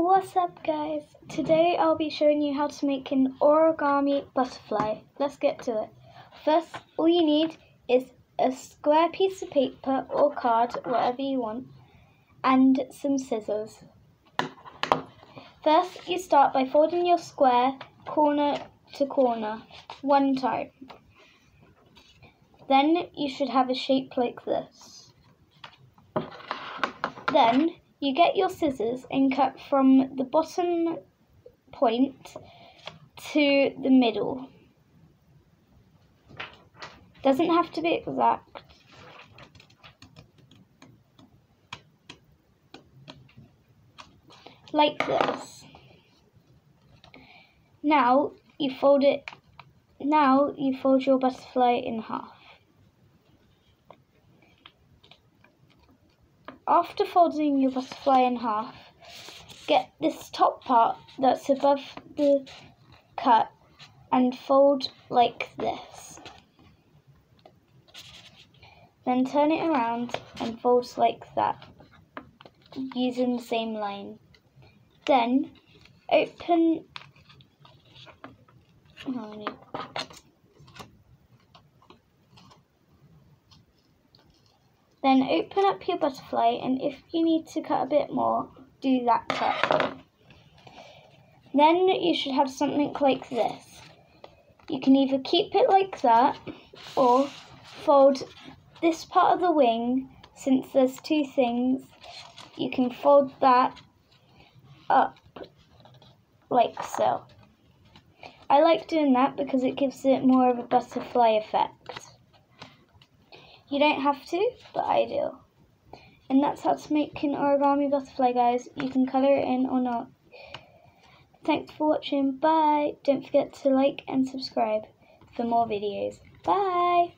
What's up guys? Today I'll be showing you how to make an origami butterfly. Let's get to it. First, all you need is a square piece of paper or card, whatever you want, and some scissors. First, you start by folding your square corner to corner one time. Then you should have a shape like this. Then you get your scissors and cut from the bottom point to the middle. Doesn't have to be exact. Like this. Now you fold it now you fold your butterfly in half. After folding your butterfly in half, get this top part that's above the cut and fold like this. Then turn it around and fold like that, using the same line. Then open oh, Then open up your butterfly and if you need to cut a bit more, do that cut. Then you should have something like this. You can either keep it like that or fold this part of the wing, since there's two things, you can fold that up like so. I like doing that because it gives it more of a butterfly effect. You don't have to, but I do. And that's how to make an origami butterfly, guys. You can colour it in or not. Thanks for watching. Bye. Don't forget to like and subscribe for more videos. Bye.